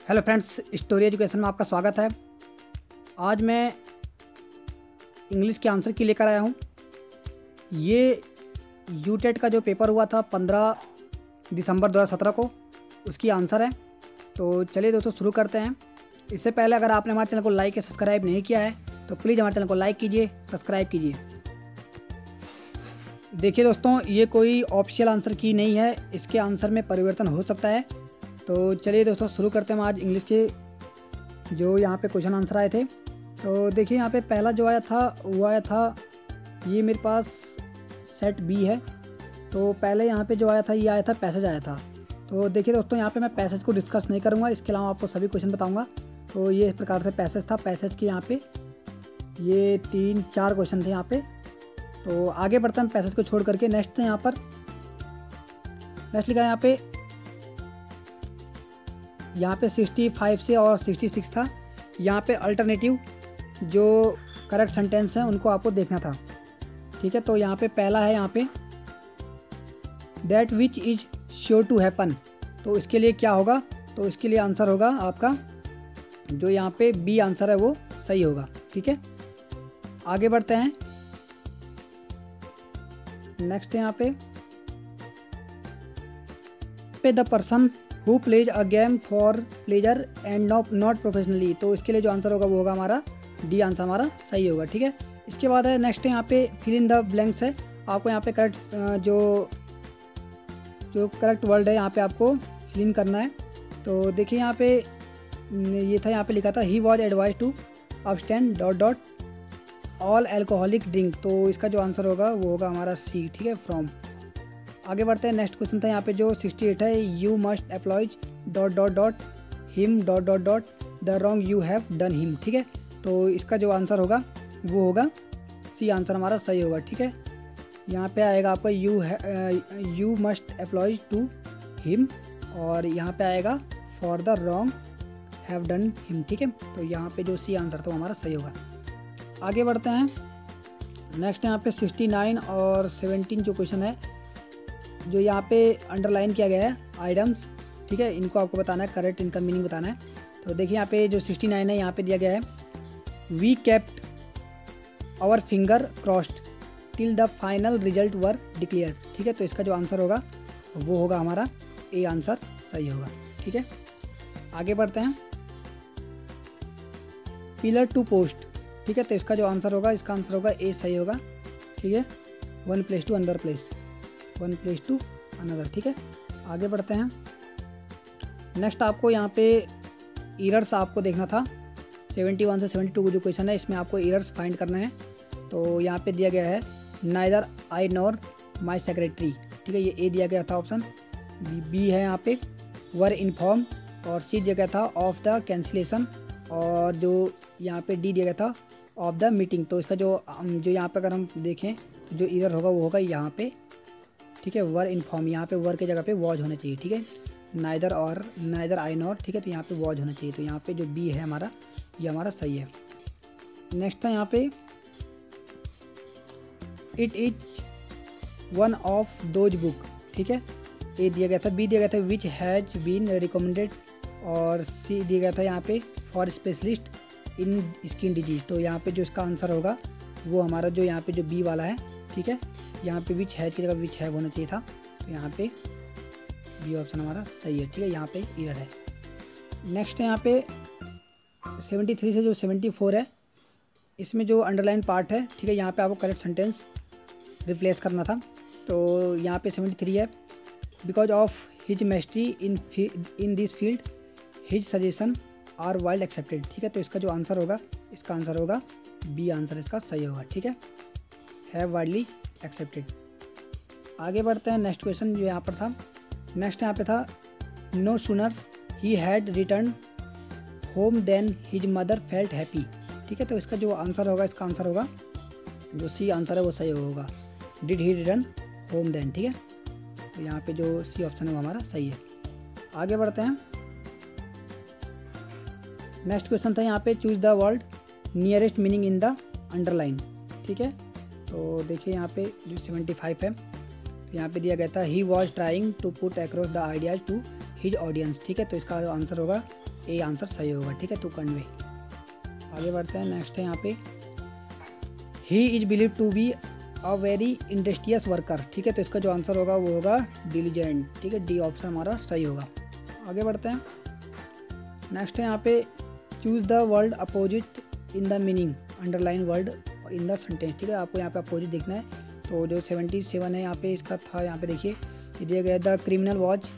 Hello friends, story education में आपका स्वागत है। आज मैं इंग्लिश के आंसर की लेकर आया हूँ। ये यू टेट का जो पेपर हुआ था 15 दिसंबर 2017 को, उसकी आंसर है। तो चलिए दोस्तों, शुरू करते हैं। इससे पहले अगर आपने हमारे चैनल को लाइक या सब्सक्राइब नहीं किया है तो प्लीज़ हमारे चैनल को लाइक कीजिए, सब्सक्राइब कीजिए। देखिए दोस्तों, ये कोई ऑफिशियल आंसर की नहीं है। इसके आंसर में परिवर्तन हो सकता है। तो चलिए दोस्तों, शुरू करते हैं आज इंग्लिश के, जो यहाँ पे क्वेश्चन आंसर आए थे। तो देखिए, यहाँ पे पहला जो आया था, वो आया था, ये मेरे पास सेट बी है। तो पहले यहाँ पे जो आया था, ये आया था पैसेज आया था। तो देखिए दोस्तों, यहाँ पे मैं पैसेज को डिस्कस नहीं करूँगा, इसके अलावा आपको सभी क्वेश्चन बताऊँगा। तो ये इस प्रकार से पैसेज था पैसेज के यहाँ पे ये तीन, चार क्वेश्चन थे यहाँ पे। तो आगे बढ़ते हैं पैसेज को छोड़ करके। नेक्स्ट है यहाँ पर नेक्स्ट लिखा है यहाँ पे यहाँ पे 65 से और 66 था। यहाँ पे अल्टरनेटिव जो करेक्ट सेंटेंस हैं, उनको आपको देखना था। ठीक है तो यहाँ पे पहला है यहाँ पे that which is sure to happen तो इसके लिए क्या होगा? तो इसके लिए आंसर होगा आपका, जो यहाँ पे बी आंसर है वो सही होगा। ठीक है? आगे बढ़ते हैं। नेक्स्ट यहाँ पे पे the person who plays a game for pleasure and not professionally तो इसके लिए जो आंसर होगा वो होगा हमारा डी आंसर हमारा सही होगा, ठीक है? इसके बाद है नेक्स्ट यहाँ पे फिल इन द ब्लैंक्स है। आपको यहाँ पे करेक्ट जो जो करेक्ट वर्ड है, यहाँ पे आपको फिल इन करना है। तो देखिए यहाँ पे ये था यहाँ पे लिखा था he was advise to abstain dot dot all alcoholic drink तो इसका जो आंसर होगा वो होगा हमारा सी ठीक है फ्रॉम आगे बढ़ते हैं। नेक्स्ट क्वेश्चन था यहाँ पे जो 68 है। You must apologise dot dot dot him dot dot dot the wrong you have done him ठीक है? तो इसका जो आंसर होगा, वो होगा सी आंसर हमारा सही होगा, ठीक है? यहाँ पे आएगा आपका यू है you must apologise to him और यहाँ पे आएगा for the wrong have done him ठीक है? तो यहाँ पे जो सी आंसर था वो हमारा सही होगा। आगे बढ़ते हैं। नेक्स्ट यहाँ पे 69 और 17 जो क्वेश्चन है जो यहाँ पे अंडरलाइन किया गया है आइटम्स ठीक है? इनको आपको बताना है करेक्ट इनका मीनिंग बताना है। तो देखिए यहाँ पे जो 69 है, यहाँ पे दिया गया है we kept our finger crossed till the final result were declare ठीक है? तो इसका जो आंसर होगा, वो होगा हमारा ए आंसर सही होगा। ठीक है? आगे बढ़ते हैं। पिलर टू पोस्ट ठीक है? तो इसका जो आंसर होगा, इसका आंसर होगा ए सही होगा। ठीक है? One place to another place one place to another, ठीक है? आगे बढ़ते हैं। नेक्स्ट आपको यहाँ पे ईरर्स आपको देखना था। 71 से 72 जो क्वेश्चन है, इसमें आपको ईरर्स फाइंड करना है। तो यहाँ पे दिया गया है neither I nor my secretary ठीक है, ये ए दिया गया था ऑप्शन बी है यहाँ पे वर इन्फॉर्म और सी दिया गया था ऑफ़ द कैंसिलेशन और जो यहाँ पे डी दिया गया था ऑफ़ द मीटिंग तो इसका जो जो यहाँ पे अगर हम देखें तो जो ईरर होगा, वो होगा यहाँ पे ठीक है, वर इन्फॉर्म यहाँ पे वर की जगह पे वॉज़ होना चाहिए, ठीक है? नाइदर और नाइदर आई नॉट ठीक है? तो यहाँ पे वॉज़ होना चाहिए। तो यहाँ पे जो बी है हमारा, ये हमारा सही है। नेक्स्ट है यहाँ पे it is one of those book ठीक है? ए दिया गया था बी दिया गया था विच हैज़ बीन रिकमेंडेड और सी दिया गया था यहाँ पे for specialist in skin disease तो यहाँ पे जो इसका आंसर होगा, वो हमारा जो यहाँ पे जो बी वाला है, ठीक है? यहाँ पे विच हैज़ की जगह विच हैव होना चाहिए था। तो यहाँ पे बी ऑप्शन हमारा सही है, ठीक है? यहाँ पे ईयर है। नेक्स्ट है यहाँ पे 73 से जो 74 है, इसमें जो अंडरलाइन पार्ट है, ठीक है? यहाँ पे आपको करेक्ट सेंटेंस रिप्लेस करना था। तो यहाँ पे 73 है। Because of his mastery in in this field his suggestion are wild accepted ठीक है? तो इसका जो आंसर होगा, इसका आंसर होगा बी आंसर इसका सही होगा, ठीक है? हैव वाइडली एक्सेप्टेड आगे बढ़ते हैं नेक्स्ट क्वेश्चन जो यहाँ पर था। नेक्स्ट यहाँ पे था no sooner he had return home then his mother felt happy ठीक है तो इसका जो आंसर होगा, इसका आंसर होगा, जो सी आंसर है वो सही होगा। Did he return home then ठीक है तो यहाँ पे जो सी ऑप्शन है वो हमारा सही है। आगे बढ़ते हैं। नेक्स्ट क्वेश्चन था यहाँ पे choose the world nearest meaning in the underline ठीक है तो देखिए यहाँ पे जो सेवेंटी फाइव है तो यहाँ पे दिया गया था he was trying to put across the ideas to his audience ठीक है? तो इसका आंसर होगा ए आंसर सही होगा, ठीक है? टू कन्वे आगे बढ़ते हैं नेक्स्ट है यहाँ पे। He is believe to be a very industrious worker ठीक है? तो इसका जो आंसर होगा, वो होगा डिलीजेंट ठीक है? डी ऑप्शन हमारा सही होगा। आगे बढ़ते हैं। नेक्स्ट है यहाँ पे choose the world opposite in the meaning underline word in the sentence ठीक है? आपको यहाँ पे अपोजिट देखना है। तो जो सेवेंटी सेवन है यहाँ पे, इसका था यहाँ पे देखिए। ये दिया गया the criminal was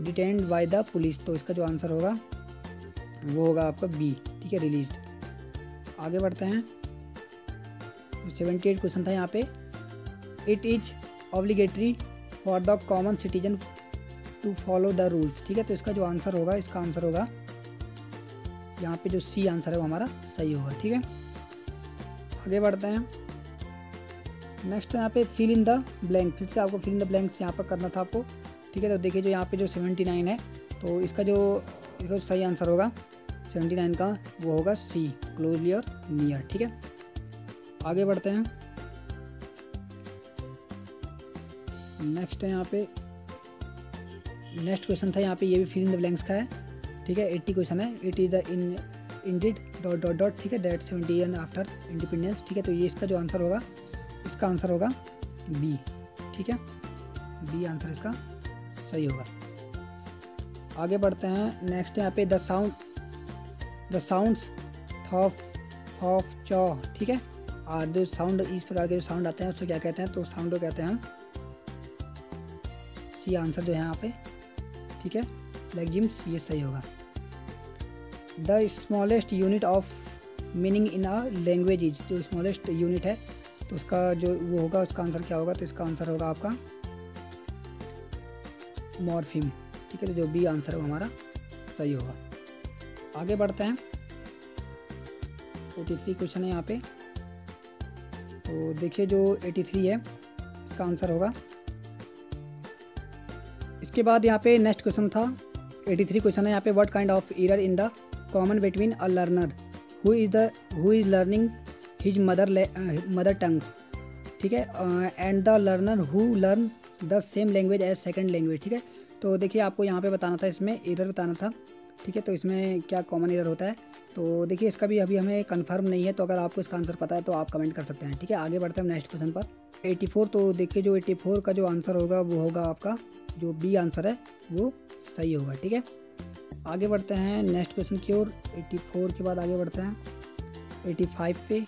detained by the police तो इसका जो आंसर होगा, वो होगा आपका बी ठीक है? रिलीज़ आगे बढ़ते हैं। सेवेंटी एट क्वेश्चन था यहाँ पे it is obligatory for the common citizen to follow the rules ठीक है? तो इसका जो आंसर होगा, इसका आंसर होगा, यहाँ पे जो सी आंसर है वो हमारा सही होगा, ठीक है? आगे बढ़ते हैं। नेक्स्ट यहाँ पे फिल इन द ब्लैंक फिर से आपको फिल इन द ब्लैंक्स यहाँ पर करना था आपको। ठीक है तो देखिए जो यहाँ पे जो सेवेंटी नाइन है तो इसका जो, इसका सही आंसर होगा सेवेंटी नाइन का वो होगा सी क्लोजली और नियर ठीक है? आगे बढ़ते हैं। नेक्स्ट है यहाँ पे नेक्स्ट क्वेश्चन था, यहाँ पे ये भी फिल इन द ब्लैंक्स का है। ठीक है एट्टी क्वेश्चन है। It is the in indeed dot dot dot ठीक है? That seventy year after independence ठीक है? तो ये इसका जो आंसर होगा, इसका आंसर होगा बी ठीक है? बी आंसर इसका सही होगा। आगे बढ़ते हैं नेक्स्ट यहाँ पे the sound the sounds tough tough chaw ठीक है? और जो साउंड इस प्रकार के जो साउंड आते हैं, उसको क्या कहते हैं? तो साउंड को कहते हैं हम सी आंसर जो है यहाँ पे, ठीक है? लेगजिम्स ये सही होगा। The smallest unit of meaning in a language is जो स्मॉलेस्ट यूनिट है तो उसका जो वो होगा, उसका आंसर क्या होगा? तो इसका आंसर होगा आपका मॉर्फिम। ठीक है तो जो बी आंसर है हमारा सही होगा। आगे बढ़ते हैं। एटी थ्री क्वेश्चन है यहाँ पे। तो देखिए जो एटी थ्री है, इसका आंसर होगा। इसके बाद यहाँ पे नेक्स्ट क्वेश्चन था। एटी थ्री क्वेश्चन है यहाँ पे what kind of year in the common between a learner who is the who is learning his mother mother tongues ठीक है? And the learner who learn the same language as second language ठीक है? तो देखिए, आपको यहाँ पे बताना था, इसमें एरर बताना था, ठीक है? तो इसमें क्या कॉमन एरर होता है? तो देखिए, इसका भी अभी हमें कंफर्म नहीं है तो अगर आपको इसका आंसर पता है तो आप कमेंट कर सकते हैं, ठीक है? आगे बढ़ते हैं नेक्स्ट क्वेश्चन पर। 84 तो देखिए, जो 84 का जो आंसर होगा, वो होगा आपका, जो बी आंसर है, वो सही होगा, ठीक है? आगे बढ़ते हैं नेक्स्ट क्वेश्चन की ओर 84 के बाद आगे बढ़ते हैं 85 पे।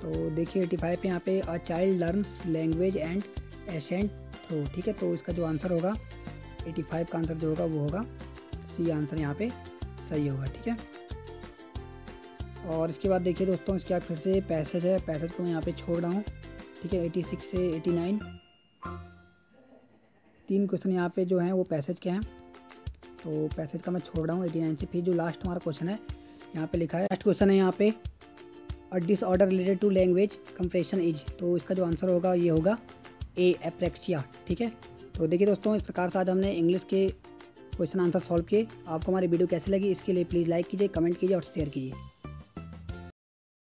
तो देखिए 85 पे यहाँ पे a child learns language and accent through ठीक है? तो इसका जो आंसर होगा 85 का आंसर जो होगा, वो होगा सी आंसर यहाँ पे सही होगा, ठीक है? और इसके बाद देखिए दोस्तों, इसके बाद फिर से पैसेज है। पैसेज को मैं यहाँ पे छोड़ रहा हूँ, ठीक है? 86 से 89 तीन क्वेश्चन यहाँ पे जो हैं, वो पैसेज के हैं। तो पैसेज का मैं छोड़ रहा हूँ 89 से। फिर जो लास्ट हमारा क्वेश्चन है, यहाँ पे लिखा है लास्ट क्वेश्चन है यहाँ पे a disorder related to language compression is तो इसका जो आंसर होगा, ये होगा ए एप्रेक्सिया ठीक है? तो देखिए दोस्तों, इस प्रकार से आज हमने इंग्लिश के क्वेश्चन आंसर सॉल्व किए। आपको हमारी वीडियो कैसी लगी, इसके लिए प्लीज़ लाइक कीजिए कमेंट कीजिए और शेयर कीजिए।